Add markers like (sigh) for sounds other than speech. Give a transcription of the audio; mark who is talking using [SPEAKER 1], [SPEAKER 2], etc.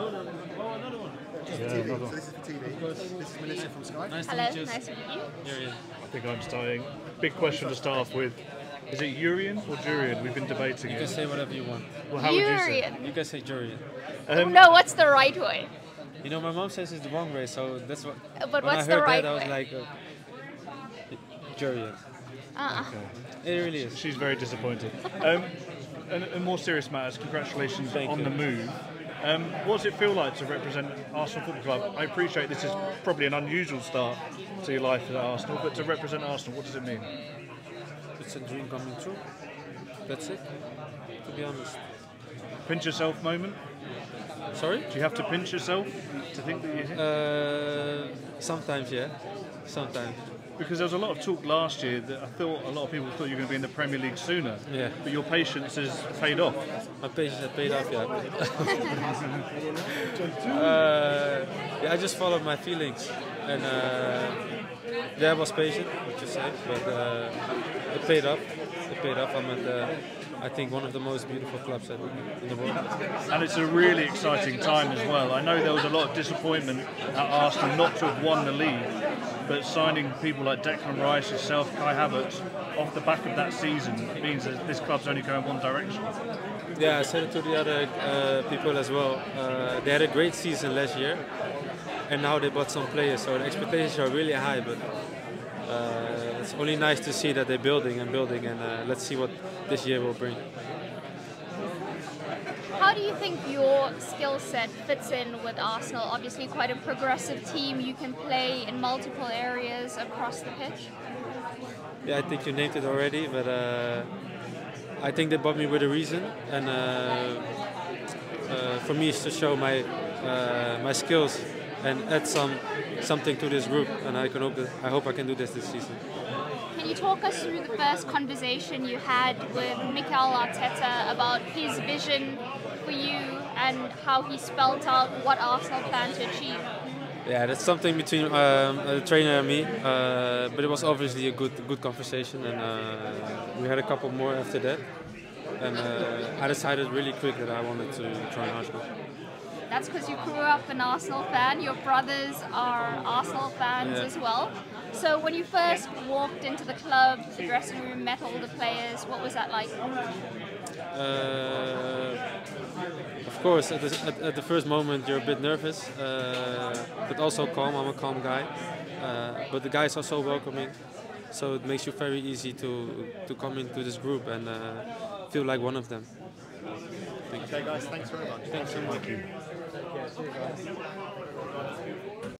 [SPEAKER 1] Yeah,
[SPEAKER 2] TV.
[SPEAKER 1] another
[SPEAKER 2] So
[SPEAKER 1] one.
[SPEAKER 2] this is for TV. This is Melissa from Sky.
[SPEAKER 3] Nice
[SPEAKER 4] Hello,
[SPEAKER 3] to meet you.
[SPEAKER 4] nice to meet you.
[SPEAKER 3] Yurian.
[SPEAKER 1] I think I'm starting. Big question to start off with. Is it Urian or Durian? We've been debating it.
[SPEAKER 3] You can
[SPEAKER 1] it.
[SPEAKER 3] say whatever you want.
[SPEAKER 1] Well, how would you say?
[SPEAKER 3] You can say Jurian.
[SPEAKER 1] Um,
[SPEAKER 4] no, what's the right way?
[SPEAKER 3] You know, my mom says it's the wrong way, so that's what.
[SPEAKER 4] But
[SPEAKER 3] when
[SPEAKER 4] what's
[SPEAKER 3] I
[SPEAKER 4] the
[SPEAKER 3] heard
[SPEAKER 4] right
[SPEAKER 3] that, I was
[SPEAKER 4] way?
[SPEAKER 3] like, uh, Jurian.
[SPEAKER 4] Uh-uh.
[SPEAKER 3] It really is.
[SPEAKER 1] She's very disappointed. Um, and, and more serious matters, congratulations
[SPEAKER 3] Thank
[SPEAKER 1] on
[SPEAKER 3] you.
[SPEAKER 1] the move. Um, what does it feel like to represent Arsenal Football Club? I appreciate this is probably an unusual start to your life at Arsenal, but to represent Arsenal, what does it mean?
[SPEAKER 3] It's a dream coming true. That's it. To be honest.
[SPEAKER 1] Pinch yourself moment?
[SPEAKER 3] Sorry?
[SPEAKER 1] Do you have to pinch yourself to think that you're
[SPEAKER 3] Uh, sometimes, yeah. Sometimes.
[SPEAKER 1] Because there was a lot of talk last year that I thought a lot of people thought you were going to be in the Premier League sooner.
[SPEAKER 3] Yeah.
[SPEAKER 1] But your patience has paid off.
[SPEAKER 3] My patience had paid off, yeah. (laughs) uh, yeah, I just followed my feelings, and uh, yeah, I was patient, what you say, but uh, it paid off. It paid off. I'm at, uh, I think, one of the most beautiful clubs in in the world.
[SPEAKER 1] And it's a really exciting time as well. I know there was a lot of disappointment at Arsenal not to have won the league, but signing people like Declan Rice, yourself, Kai Havertz, off the back of that season means that this club's only going one direction.
[SPEAKER 3] Yeah, I said it to the other uh, people as well. Uh, they had a great season last year, and now they bought some players, so the expectations are really high. But uh, it's only nice to see that they're building and building, and uh, let's see what this year will bring.
[SPEAKER 4] How do you think your skill set fits in with Arsenal? Obviously, quite a progressive team. You can play in multiple areas across the pitch.
[SPEAKER 3] Yeah, I think you named it already, but uh, I think they bought me with a reason, and uh, uh, for me it's to show my uh, my skills and add some something to this group, and I can hope that I hope I can do this this season.
[SPEAKER 4] Can you talk us through the first conversation you had with Mikel Arteta about his vision for you and how he spelled out what Arsenal plan to achieve?
[SPEAKER 3] Yeah, that's something between um, the trainer and me, uh, but it was obviously a good good conversation, and uh, we had a couple more after that. And uh, I decided really quick that I wanted to join Arsenal.
[SPEAKER 4] That's because you grew up an Arsenal fan. Your brothers are Arsenal fans
[SPEAKER 3] Yeah.
[SPEAKER 4] as well. So when you first walked into the club, the dressing room, met all the players, what was that like?
[SPEAKER 3] Uh, of course, at the, at, at the first moment you're a bit nervous, uh, but also calm. I'm a calm guy, uh, but the guys are so welcoming, so it makes you very easy to to come into this group and uh, feel like one of them.
[SPEAKER 2] Okay, guys, thanks very much.
[SPEAKER 3] Thanks so much podcast.